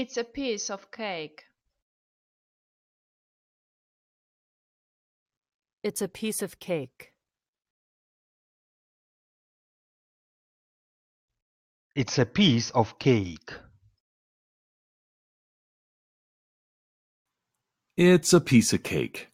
It's a piece of cake. It's a piece of cake. It's a piece of cake. It's a piece of cake.